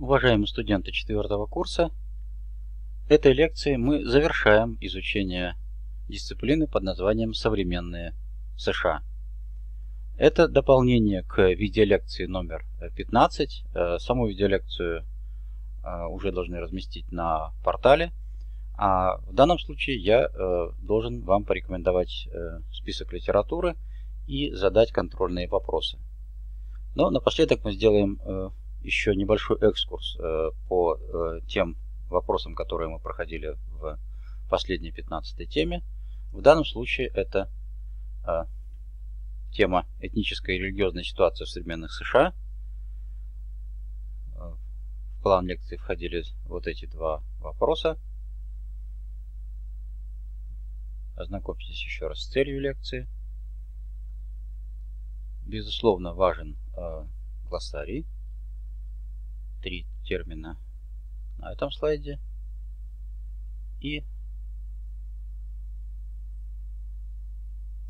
Уважаемые студенты четвертого курса, этой лекцией мы завершаем изучение дисциплины под названием «Современные США». Это дополнение к видеолекции номер 15. Э, саму видеолекцию э, уже должны разместить на портале. А в данном случае я э, должен вам порекомендовать список литературы и задать контрольные вопросы. Но напоследок мы сделаем еще небольшой экскурс э, по э, тем вопросам, которые мы проходили в последней 15 теме. В данном случае это э, тема этническая и религиозная ситуация в современных США. В план лекции входили вот эти два вопроса. Ознакомьтесь еще раз с целью лекции. Безусловно, важен глоссарий три термина на этом слайде. И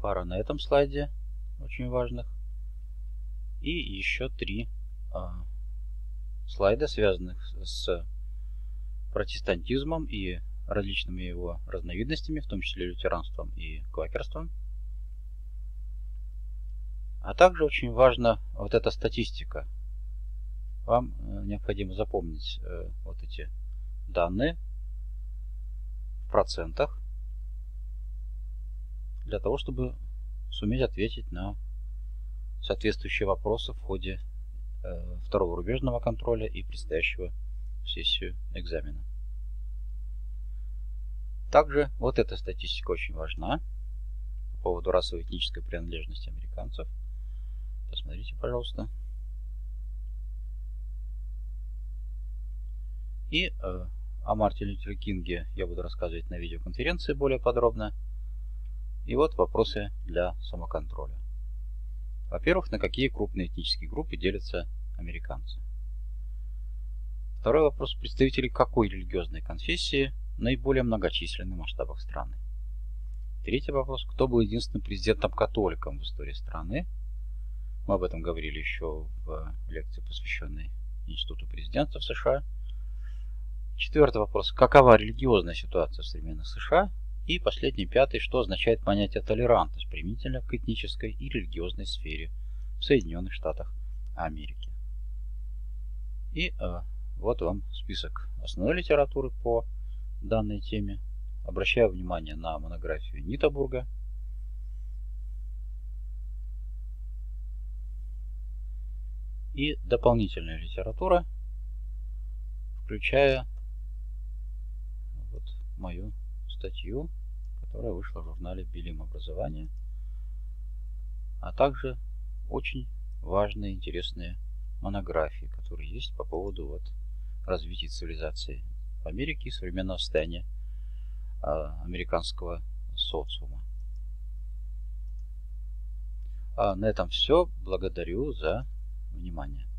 пара на этом слайде, очень важных. И еще три а, слайда, связанных с протестантизмом и различными его разновидностями, в том числе лютеранством и квакерством. А также очень важна вот эта статистика, вам э, необходимо запомнить э, вот эти данные в процентах для того, чтобы суметь ответить на соответствующие вопросы в ходе э, второго рубежного контроля и предстоящего сессию экзамена. Также вот эта статистика очень важна по поводу расовой этнической принадлежности американцев. Посмотрите, пожалуйста. И э, о Мартине Лютер Кинге я буду рассказывать на видеоконференции более подробно. И вот вопросы для самоконтроля. Во-первых, на какие крупные этнические группы делятся американцы? Второй вопрос. Представители какой религиозной конфессии наиболее многочисленны в масштабах страны? Третий вопрос. Кто был единственным президентом-католиком в истории страны? Мы об этом говорили еще в лекции, посвященной Институту президента в США. Четвертый вопрос. Какова религиозная ситуация в современных США? И последний, пятый. Что означает понятие толерантность применительно к этнической и религиозной сфере в Соединенных Штатах Америки? И э, вот вам список основной литературы по данной теме. Обращаю внимание на монографию Нитабурга. И дополнительная литература, включая мою статью, которая вышла в журнале Билим образования, а также очень важные, интересные монографии, которые есть по поводу вот развития цивилизации в Америке и современного состояния э, американского социума. А на этом все. Благодарю за внимание.